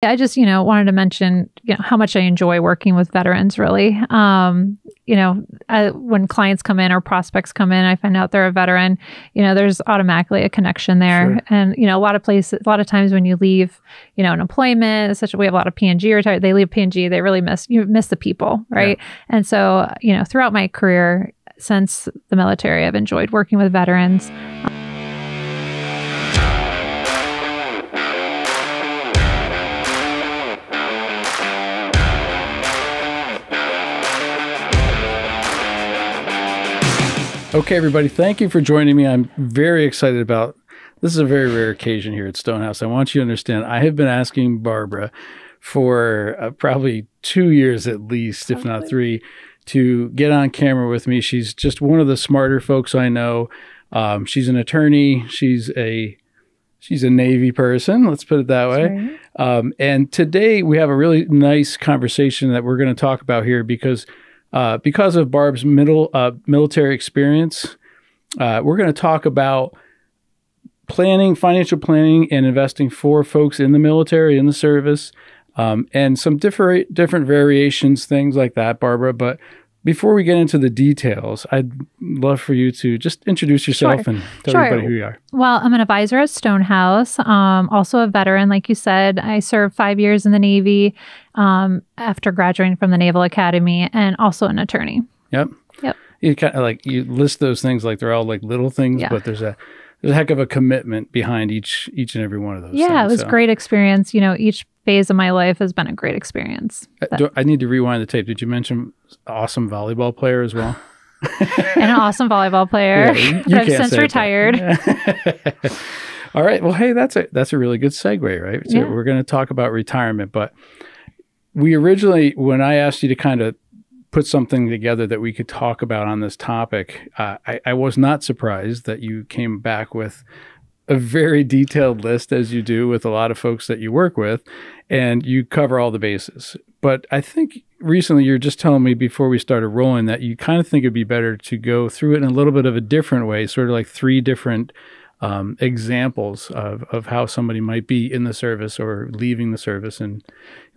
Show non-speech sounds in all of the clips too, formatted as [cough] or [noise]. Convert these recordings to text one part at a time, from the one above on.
I just, you know, wanted to mention, you know, how much I enjoy working with veterans. Really, um, you know, I, when clients come in or prospects come in, I find out they're a veteran. You know, there's automatically a connection there, Sure. and you know, a lot of places, a lot of times when you leave, you know, an employment, such a we have a lot of P&G retired. They leave P&G, they really miss you miss the people, right? And so, you know, throughout my career since the military, I've enjoyed working with veterans. Okay, everybody, thank you for joining me. I'm very excited about this is a very rare occasion here at Stonehouse. I want you to understand I have been asking Barbara for uh, probably two years at least, if not three, to get on camera with me. She's just one of the smarter folks I know. Um, she's an attorney. She's a she's a Navy person. Let's put it that way. Right? Um, and today we have a really nice conversation that we're going to talk about here because uh, because of Barb's middle uh, military experience, uh, we're going to talk about planning, financial planning, and investing for folks in the military in the service, um, and some different different variations, things like that, Barbara. But before we get into the details, I'd love for you to just introduce yourself Sure. and tell Sure. everybody who you are. Well, I'm an advisor at Stonehouse, um, also a veteran, like you said. I served five years in the Navy um, after graduating from the Naval Academy, and also an attorney. Yep. Yep. You kind of like you list those things like they're all like little things, Yeah. but there's a there's a heck of a commitment behind each each and every one of those. yeah, things, it was so. great experience. You know, each phase of my life has been a great experience. Uh, do- I need to rewind the tape. Did you mention awesome volleyball player as well? and [laughs] an awesome volleyball player. Yeah, you- you [laughs] I've since retired. [laughs] All right. Well, hey, that's a that's a really good segue, right? So Yeah. we're going to talk about retirement, but we originally, when I asked you to kind of put something together that we could talk about on this topic, uh, I, I was not surprised that you came back with a very detailed list, as you do with a lot of folks that you work with, and you cover all the bases. But I think recently you're just telling me before we started rolling that you kind of think it'd be better to go through it in a little bit of a different way, sort of like three different um, examples of, of how somebody might be in the service or leaving the service. And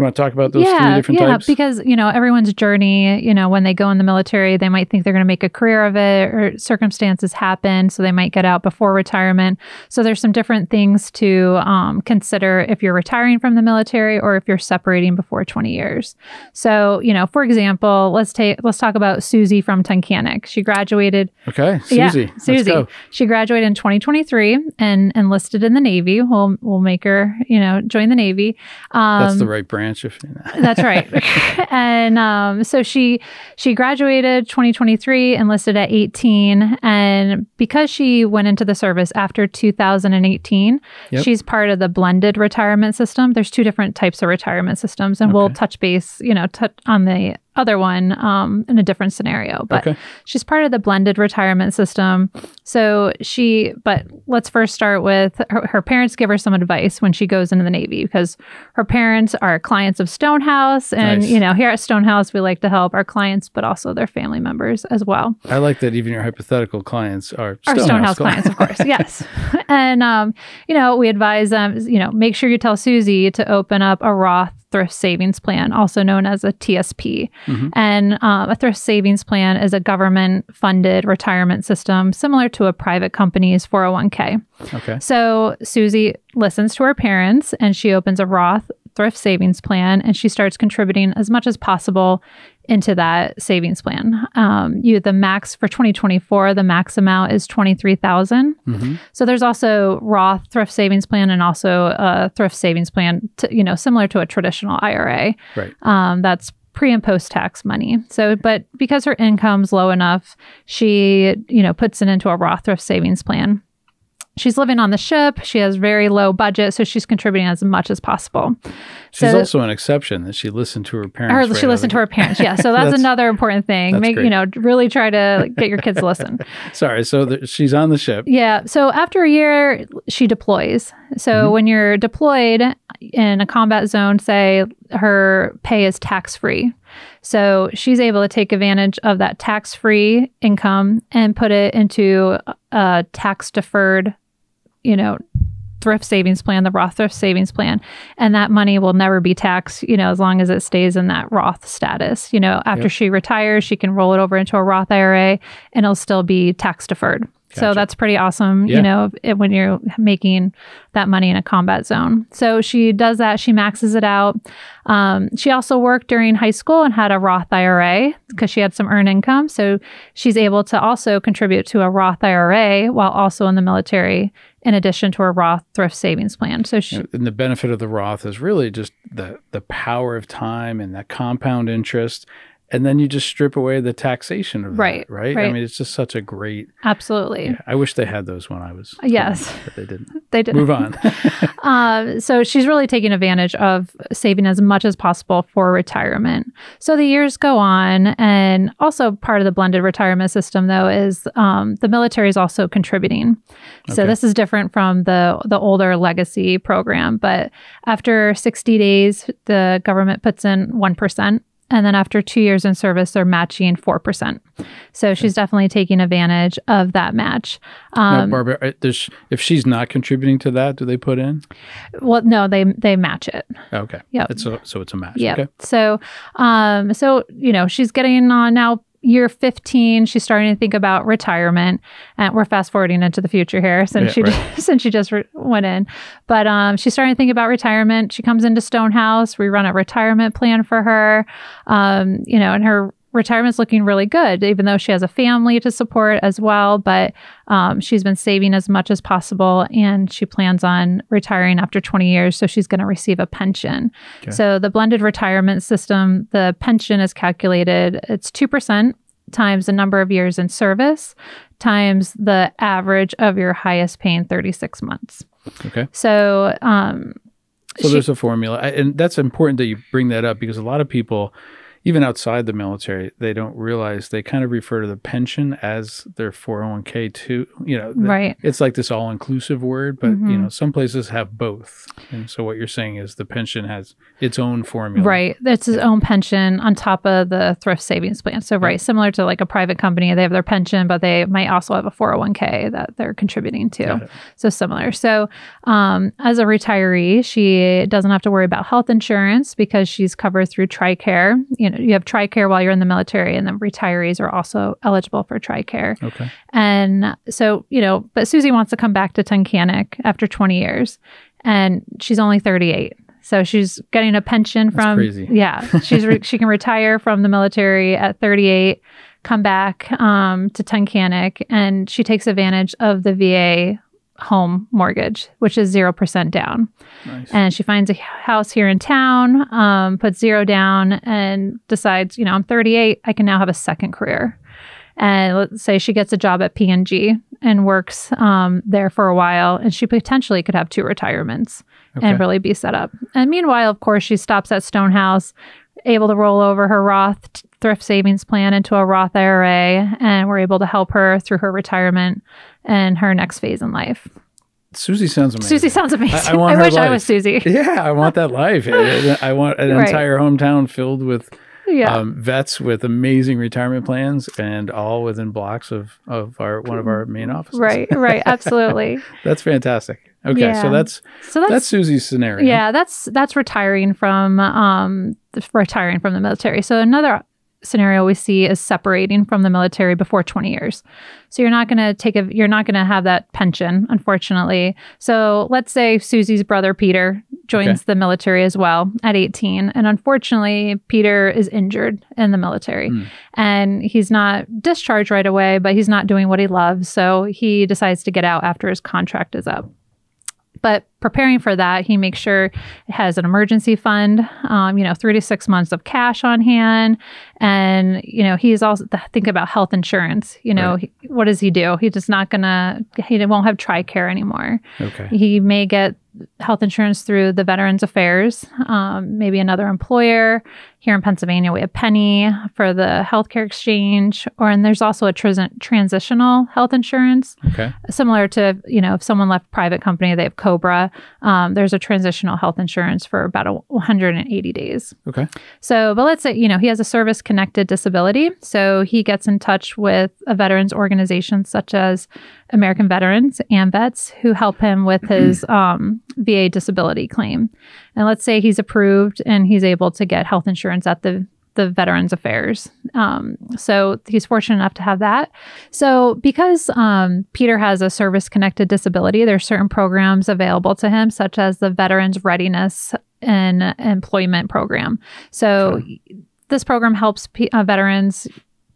you want to talk about those three yeah, different yeah, types? because you know everyone's journey. You know, when they go in the military, they might think they're going to make a career of it, or circumstances happen, so they might get out before retirement. So there's some different things to um, consider if you're retiring from the military or if you're separating before 20 years. So you know, for example, let's take let's talk about Susie from Tunkhannock. She graduated okay, Susie. let's Susie. She graduated in 2023 and enlisted in the Navy. We'll we'll make her, you know, join the Navy. Um, That's the right branch. [laughs] That's right. [laughs] and um, so she she graduated 2023, enlisted at 18, and because she went into the service after 2018, Yep. she's part of the blended retirement system. There's two different types of retirement systems, and we'll touch base, you know, touch on the other one um, in a different scenario. But okay, she's part of the blended retirement system. So she, but let's first start with her, her parents give her some advice when she goes into the Navy because her parents are clients of Stonehouse. And, Nice. you know, here at Stonehouse, we like to help our clients, but also their family members as well. I like that even your hypothetical clients are Our Stonehouse clients, of course. [laughs] Yes. and, um, you know, we advise them, you know, make sure you tell Susie to open up a Roth thrift savings plan, also known as a TSP. Mhm. And um, a thrift savings plan is a government funded retirement system similar to a private company's 401k. Okay, So Susie listens to her parents and she opens a Roth thrift savings plan and she starts contributing as much as possible into that savings plan. Um, you the max for 2024, the max amount is 23,000. hmm So there's also Roth thrift savings plan and also a thrift savings plan, to, you know, similar to a traditional IRA. Right. Um, that's pre and post tax money. So, but because her income's low enough, she, you know, puts it into a Roth thrift savings plan. She's living on the ship. She has very low budget, so she's contributing as much as possible. she's So- also an exception that she listened to her parents. Her, she listened to her parents. Yeah, [laughs] so that's, That's- another important thing. Make great. you know, really try to [laughs] get your kids to listen. Sorry, so the, she's on the ship. Yeah. So after a year, she deploys. So Mhm. when you're deployed in a combat zone, say her pay is tax free. So she's able to take advantage of that tax free income and put it into a tax deferred, you know, thrift savings plan, the Roth thrift savings plan, and that money will never be taxed, you know, as long as it stays in that Roth status. You know, after Yep. she retires, she can roll it over into a Roth IRA and it'll still be tax deferred. So that's pretty awesome, Yeah. you know, it, when you're making that money in a combat zone. So she does that. She maxes it out. Um, she also worked during high school and had a Roth IRA because she had some earned income. So she's able to also contribute to a Roth IRA while also in the military, in addition to her Roth thrift savings plan. So she, And the benefit of the Roth is really just the the power of time and that compound interest. And then you just strip away the taxation of Right, that, right? I mean, it's just such a great. absolutely. I wish they had those when I was. Yes. but they didn't. [laughs] They didn't Move on. [laughs] Um, so she's really taking advantage of saving as much as possible for retirement. So the years go on, and also part of the blended retirement system, though, is um, the military is also contributing. So Okay. this is different from the the older legacy program. But after 60 days, the government puts in one percent. And then after two years in service, they're matching 4%. So she's definitely taking advantage of that match. now, Um, Barbara, uh, if she's not contributing to that, do they put in? well, no, they, they match it. Okay. Yeah. It's so it's a match. Yeah. Okay. So, um, so you know, she's getting on now year 15 she's starting to think about retirement. And we're fast forwarding into the future here since Yeah, she right. just, [laughs] since she just re- went in. But um, she's starting to think about retirement. She comes into stonehouse. We run a retirement plan for her. Um, you know and her retirement's looking really good even though she has a family to support as well but um, she's been saving as much as possible and she plans on retiring after 20 years so she's going to receive a pension Okay. so the blended retirement system the pension is calculated it's 2% times the number of years in service times the average of your highest paying 36 months Okay. so um, So she- there's a formula, I- and that's important that you bring that up because a lot of people, even outside the military, they don't realize they kind of refer to the pension as their 401k too. You know, right it's like this all-inclusive word, but you Mhm. know, some places have both. And so what you're saying is the pension has its own formula. Right. That's his own pension on top of the thrift savings plan. So, right, similar to like a private company, they have their pension, but they might also have a 401k that they're contributing to. So, similar. So, um, as a retiree, she doesn't have to worry about health insurance because she's covered through TRICARE. You know, you have TRICARE while you're in the military, and then retirees are also eligible for TRICARE. Okay. And so, you know, but Susie wants to come back to Tunkhannock after 20 years, and she's only 38. So she's getting a pension from crazy. [laughs] yeah. She's re- she can retire from the military at 38, come back um, to Tunkhannock, and she takes advantage of the VA home mortgage, which is zero percent down. Nice. And she finds a house here in town, um, puts zero down, and decides, you know, I'm 38. I can now have a second career. And let's say she gets a job at P&G and works um, there for a while, and she potentially could have two retirements Okay. and really be set up. And meanwhile, of course, she stops at Stonehouse, able to roll over her Roth thrift savings plan into a Roth IRA, and we're able to help her through her retirement and her next phase in life. Susie sounds amazing. Susie sounds amazing. I, want her wish I was Susie. [laughs] Yeah, I want that life. [laughs] I want an Right. entire hometown filled with Yeah. um, vets with amazing retirement plans and all within blocks of, of our one of our main offices. right, right, [laughs] absolutely. That's fantastic. Okay, Yeah. so that's So that's, that's Susie's scenario. yeah, that's that's retiring from um the- retiring from the military. So another scenario we see is separating from the military before 20 years. So you're not going to take a you're not going to have that pension unfortunately. So let's say Susie's brother Peter joins Okay. the military as well at 18 and unfortunately Peter is injured in the military Hmm. and he's not discharged right away but he's not doing what he loves so he decides to get out after his contract is up. But preparing for that, he makes sure it has an emergency fund, um, you know, three to six months of cash on hand. And, you know, he's also think about health insurance. You know, Right. he, what does he do? He's just not going to, he won't have TRICARE anymore. Okay. He may get health insurance through the Veterans Affairs, um, maybe another employer. Here in Pennsylvania, we have Pennie for the healthcare exchange, or and there's also a trans- transitional health insurance, Okay. similar to you know if someone left private company, they have Cobra. Um, there's a transitional health insurance for about a 180 days. Okay. So, but let's say, you know, he has a service connected disability. So he gets in touch with a veterans organization such as American Veterans and Vets who help him with his [clears throat] um, VA disability claim. And let's say he's approved and he's able to get health insurance at the the Veterans Affairs. Um, so he's fortunate enough to have that. So because um, Peter has a service connected disability, there's certain programs available to him, such as the Veterans Readiness and Employment Program. So this program helps pe- uh, veterans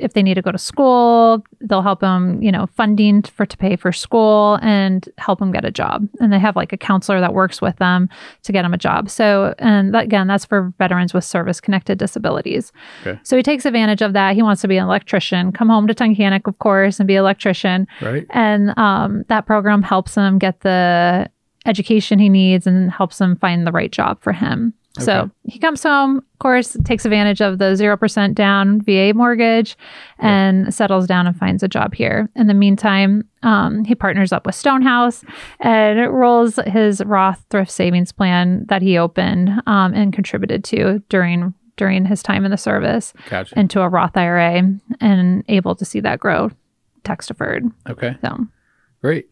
if they need to go to school they'll help them you know funding for to pay for school and help them get a job and they have like a counselor that works with them to get them a job so and that, again that's for veterans with service connected disabilities Okay. so he takes advantage of that he wants to be an electrician come home to tunkhannock of course and be an electrician Right. and um, that program helps him get the education he needs and helps him find the right job for him. So he comes home, of course, takes advantage of the 0% down VA mortgage and settles down and finds a job here. In the meantime, um, he partners up with Stonehouse and rolls his Roth thrift savings plan that he opened um, and contributed to during during his time in the service Gotcha. into a Roth IRA and able to see that grow tax deferred. okay. So Great.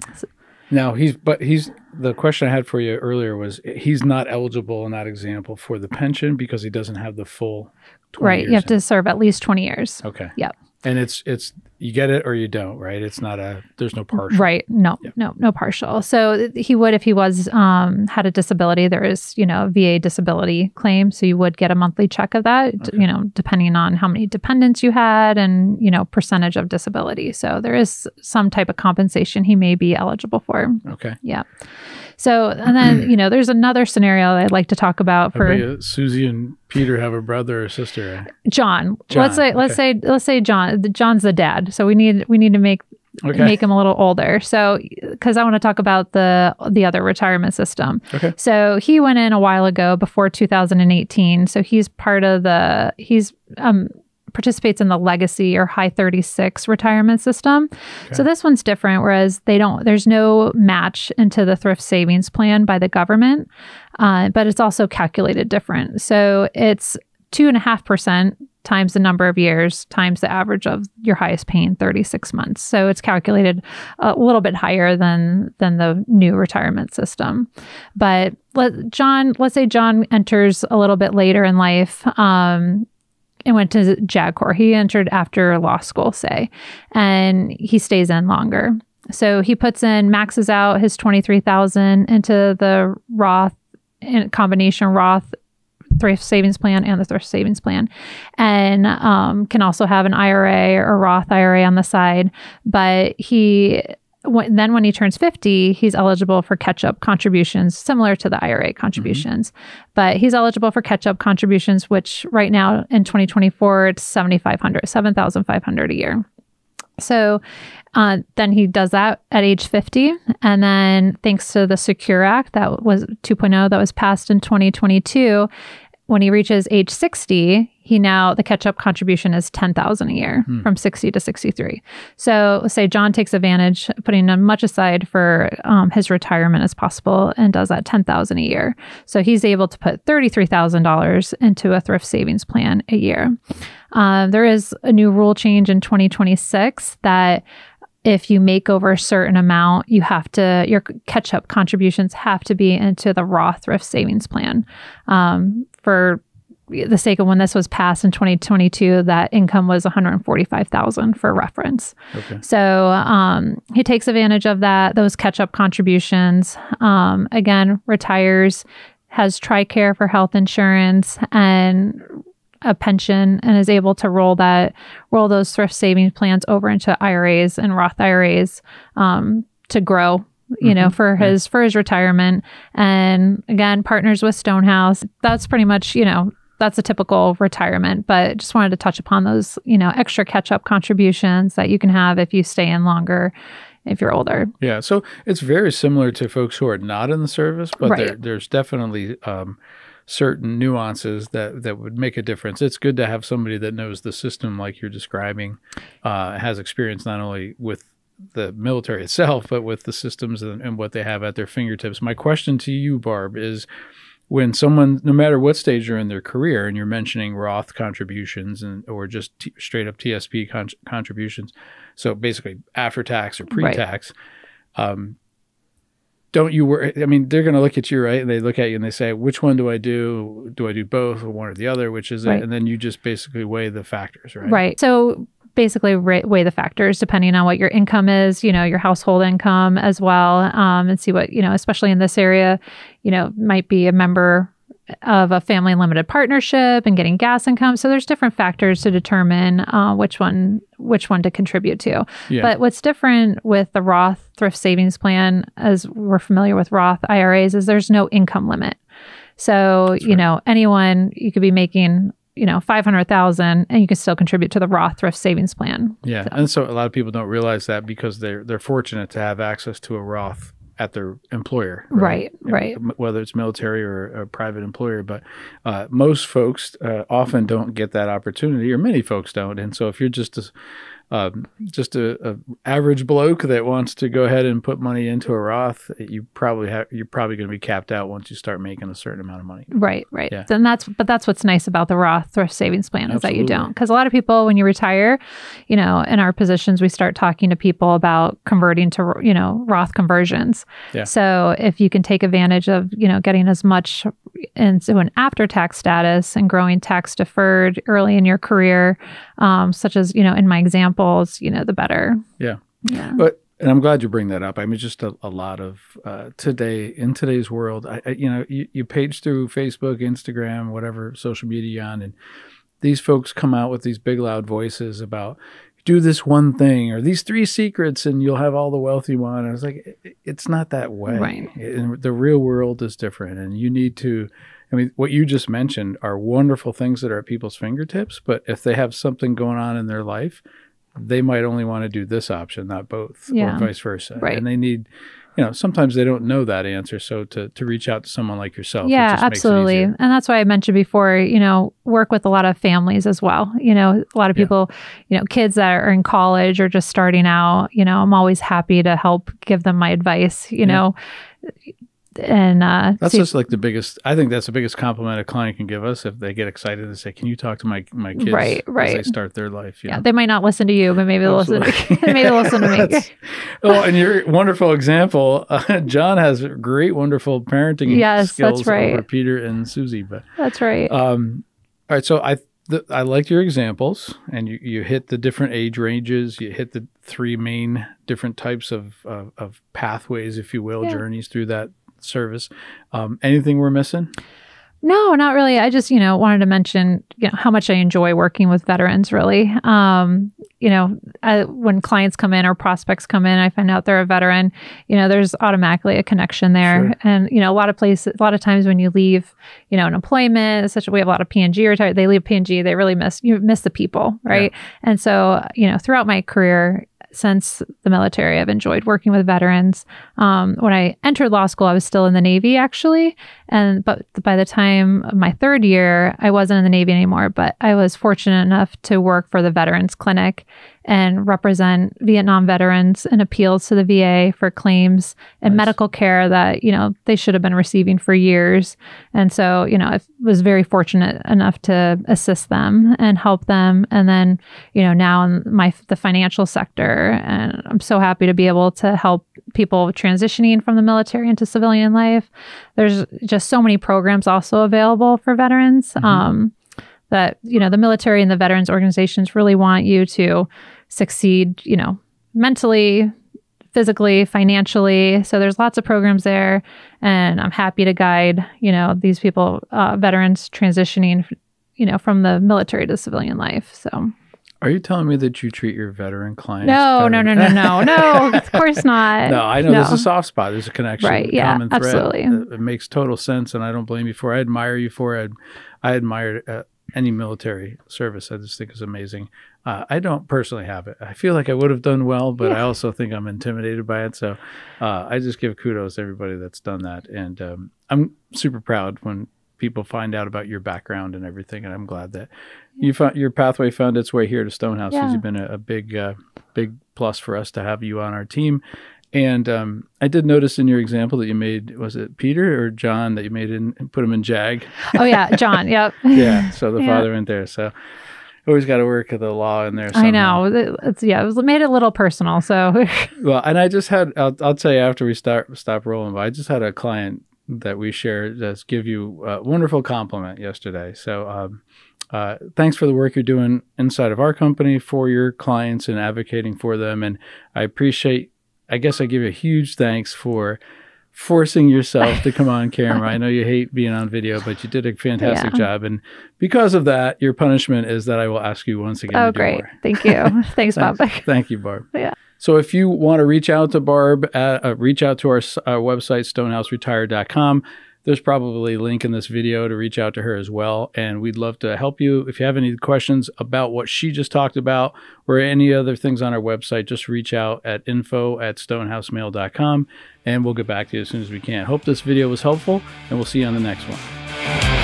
Now he's, but he's, the question I had for you earlier was he's not eligible in that example for the pension because he doesn't have the full 20 right, you have to serve at least 20 years. Okay. Yep. And it's, it's, you get it or you don't, right? It's not a, there's no partial. Right. No, no, no partial. So he would if he was um had a disability, there is, you know, a VA disability claim. So you would get a monthly check of that, Okay. you know, depending on how many dependents you had and, you know, percentage of disability. So there is some type of compensation he may be eligible for. Okay. So and then, you know, there's another scenario I'd like to talk about for Susie and Peter have a brother or sister. right? John. John, Let's say let's say let's say John. John's the dad. So we need we need to make Okay. make him a little older. So, because I want to talk about the the other retirement system. Okay. So he went in a while ago before 2018. So he's part of the he's um participates in the legacy or high 36 retirement system. So this one's different whereas they don't there's no match into the thrift savings plan by the government. Uh, but it's also calculated different. So it's two and a half percent times the number of years times the average of your highest paying 36 months. So it's calculated a little bit higher than than the new retirement system. But let John, let's say John enters a little bit later in life. Um, and went to JAG Corps. He entered after law school, say, and he stays in longer. So he puts in, maxes out his 23,000 into the Roth in combination Roth thrift savings plan and the thrift savings plan and um, can also have an ira or roth ira on the side but he when, then when he turns 50 he's eligible for catch-up contributions similar to the ira contributions. But he's eligible for catch-up contributions which right now in 2024 it's 7500 7500 a year. So uh, then he does that at age 50. And then thanks to the Secure Act that was 2.0 that was passed in 2022, when he reaches age 60, he now the catch-up contribution is 10,000 a year from 60 to 63. So say John takes advantage, putting as much aside for um, his retirement as possible and does that 10,000 a year. So he's able to put $33,000 into a thrift savings plan a year. Uh, there is a new rule change in 2026 that if you make over a certain amount, you have to, your catch up contributions have to be into the Roth thrift savings plan. Um, for the sake of when this was passed in 2022, that income was 145,000 for reference. Okay. So um, he takes advantage of that, those catch up contributions. Um, again, retires, has TRICARE for health insurance and a pension, and is able to roll that, roll those thrift savings plans over into IRAs and Roth IRAs um, to grow. You know, for his for his retirement, and again, partners with Stonehouse. That's pretty much you know that's a typical retirement, but just wanted to touch upon those, you know, extra catch up contributions that you can have if you stay in longer if you're older. Yeah, so it's very similar to folks who are not in the service, but there, there's definitely um, certain nuances that that would make a difference. It's good to have somebody that knows the system like you're describing, uh, has experience not only with the military [laughs] itself, but with the systems and, and what they have at their fingertips. My question to you, Barb, is when someone, no matter what stage you're in their career, and you're mentioning Roth contributions and or just t- straight up TSP con- contributions, so basically after tax or pre-tax, right. um, don't you worry? I mean, they're going to look at you, right? And they look at you and they say, which one do I do? Do I do both or one or the other? Which is right. it? And then you just basically weigh the factors, right? Right. So basically weigh the factors depending on what your income is, you know, your household income as well, um, and see what, you know, especially in this area, you know, might be a member of a family limited partnership and getting gas income. So there's different factors to determine uh, which one which one to contribute to. Yeah. But what's different with the Roth thrift savings plan, as we're familiar with Roth IRAs, is there's no income limit. So, That's you right. know, anyone you could be making you know, 500,000 and you can still contribute to the Roth thrift savings plan. Yeah. So. And so a lot of people don't realize that because they're they're fortunate to have access to a Roth at their employer. Right, right. right. Whether it's military or a private employer. But uh, most folks uh, often don't get that opportunity, or many folks don't. And so if you're just a, um, just a, a, average bloke that wants to go ahead and put money into a Roth, you probably have you're probably going to be capped out once you start making a certain amount of money. Right, right. Yeah. And that's but that's what's nice about the Roth thrift savings plan is that you don't because a lot of people when you retire, you know, in our positions we start talking to people about converting to you know Roth conversions. Yeah. So if you can take advantage of you know getting as much into an after tax status and growing tax deferred early in your career, um, such as you know in my example examples, you know, the better. Yeah. Yeah. But and I'm glad you bring that up. I mean, just a, a lot of uh, today in today's world, I, I, you know, you, you page through Facebook, Instagram, whatever social media you're on, and these folks come out with these big loud voices about do this one thing or these three secrets and you'll have all the wealth you want. And I was like, it's not that way. Right. It, the real world is different, and you need to. I mean, what you just mentioned are wonderful things that are at people's fingertips, but if they have something going on in their life, they might only want to do this option, not both, yeah. or vice versa. Right. And they need, you know, sometimes they don't know that answer. So to, to reach out to someone like yourself. Yeah, absolutely. And that's why I mentioned before, you know, work with a lot of families as well. You know, a lot of people, yeah. you know, kids that are in college or just starting out, you know, I'm always happy to help give them my advice, you yeah. know and uh, that's just like the biggest. I think that's the biggest compliment a client can give us if they get excited and say, "Can you talk to my my kids?" Right, right. As they start their life. yeah, know? they might not listen to you, but maybe they'll listen. To, [laughs] maybe they'll listen to me. [laughs] oh, and your wonderful example, [laughs] uh, John has great, wonderful parenting yes, skills that's right. over Peter and Susie. But that's right. Um, all right, so I the, I liked your examples, and you, you hit the different age ranges. You hit the three main different types of of, of pathways, if you will, yeah. journeys through that service. Um, anything we're missing? No, not really. I just, you know, wanted to mention, you know, how much I enjoy working with veterans. Really, um, you know, I, when clients come in or prospects come in, I find out they're a veteran. You know, there's automatically a connection there, sure. and you know, a lot of places, a lot of times when you leave, you know, an employment, such we have a lot of P&G retired, they leave P&G, they really miss you miss the people, right? Yeah. And so, you know, throughout my career, since the military. I've enjoyed working with veterans. Um, when I entered law school, I was still in the Navy actually, and but by the time of my third year, I wasn't in the Navy anymore. But I was fortunate enough to work for the Veterans Clinic and represent Vietnam veterans and appeals to the VA for claims and nice. medical care that, you know, they should have been receiving for years. And so, you know, I was very fortunate enough to assist them and help them. And then, you know, now in my the financial sector, and I'm so happy to be able to help people transitioning from the military into civilian life. There's just so many programs also available for veterans. Mm-hmm. Um, that you know the military and the veterans organizations really want you to succeed, you know, mentally, physically, financially. So there's lots of programs there, and I'm happy to guide, you know, these people, uh, veterans transitioning, you know, from the military to civilian life. So. Are you telling me that you treat your veteran clients? No, no, no, no, no, [laughs] no. Of course not. no, I know no. there's a soft spot. There's a connection. Right. Yeah. Common thread. Absolutely. It, makes total sense, and I don't blame you for. it. I admire you for it. I admire uh, any military service. I just think is amazing. Uh, I don't personally have it. I feel like I would have done well, but yeah. I also think I'm intimidated by it. So uh, I just give kudos to everybody that's done that, and um, I'm super proud when people find out about your background and everything. And I'm glad that you found your pathway found its way here to Stonehouse because Yeah. you've been a, a big, uh, big plus for us to have you on our team. And um, I did notice in your example that you made was it Peter or John that you made in put him in Jag. Oh yeah, John. [laughs] Yep. yeah, so the [laughs] Yeah. father went there. So always got to work at the law in there. I somehow. know. It's yeah. It was made a little personal. So [laughs] Well, and I just had I'll, I'll tell you after we start stop rolling, but I just had a client that we share just give you a wonderful compliment yesterday. So um, uh, thanks for the work you're doing inside of our company for your clients and advocating for them, and I appreciate. I guess I give you a huge thanks for forcing yourself to come on camera. I know you hate being on video, but you did a fantastic Yeah. job, and because of that, your punishment is that I will ask you once again. oh to do great. Thank you. [laughs] Thanks, Bob. Thanks. [laughs] Thank you, Barb. Yeah. So if you want to reach out to Barb, uh, uh, reach out to our, our website, stonehouseretire.com. There's probably a link in this video to reach out to her as well. And we'd love to help you. If you have any questions about what she just talked about or any other things on our website, just reach out at info at stonehousemail.com and we'll get back to you as soon as we can. Hope this video was helpful and we'll see you on the next one.